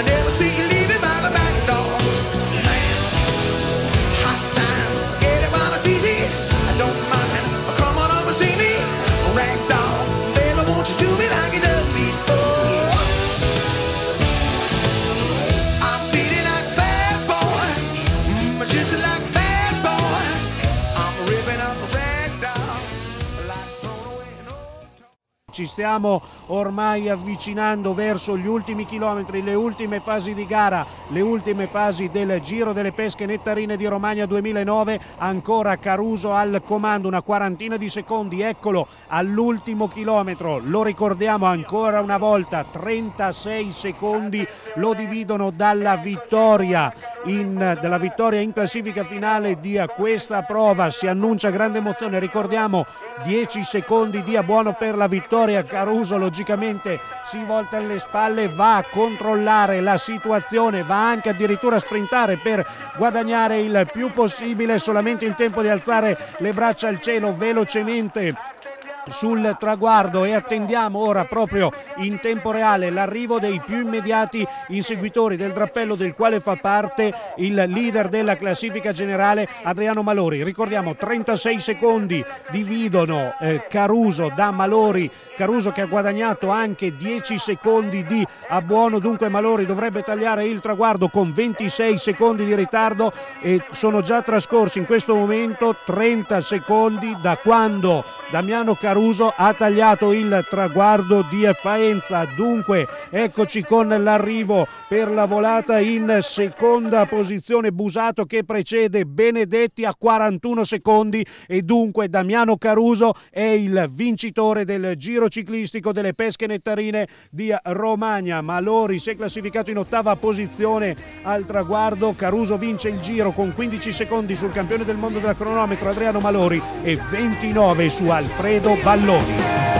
i never see you leave. Ci stiamo ormai avvicinando verso gli ultimi chilometri, le ultime fasi di gara, le ultime fasi del Giro delle Pesche Nettarine di Romagna 2009. Ancora Caruso al comando, una quarantina di secondi, eccolo all'ultimo chilometro. Lo ricordiamo ancora una volta, 36 secondi lo dividono dalla vittoria in, dalla vittoria in classifica finale di questa prova. Si annuncia grande emozione, ricordiamo 10 secondi di buono per la vittoria vittoria Caruso logicamente si volta alle spalle, va a controllare la situazione, va anche addirittura a sprintare per guadagnare il più possibile, solamente il tempo di alzare le braccia al cielo velocemente sul traguardo e attendiamo ora proprio in tempo reale l'arrivo dei più immediati inseguitori del drappello del quale fa parte il leader della classifica generale Adriano Malori. Ricordiamo 36 secondi dividono eh, Caruso da Malori, Caruso che ha guadagnato anche 10 secondi di abbuono, dunque Malori dovrebbe tagliare il traguardo con 26 secondi di ritardo e sono già trascorsi in questo momento 30 secondi da quando Damiano Caruso Caruso ha tagliato il traguardo di Faenza. Dunque eccoci con l'arrivo per la volata in seconda posizione Busato che precede Benedetti a 41 secondi e dunque Damiano Caruso è il vincitore del giro ciclistico delle pesche nettarine di Romagna. Malori si è classificato in ottava posizione al traguardo. Caruso vince il giro con 15 secondi sul campione del mondo della cronometro Adriano Malori e 29 su Alfredo Balloni.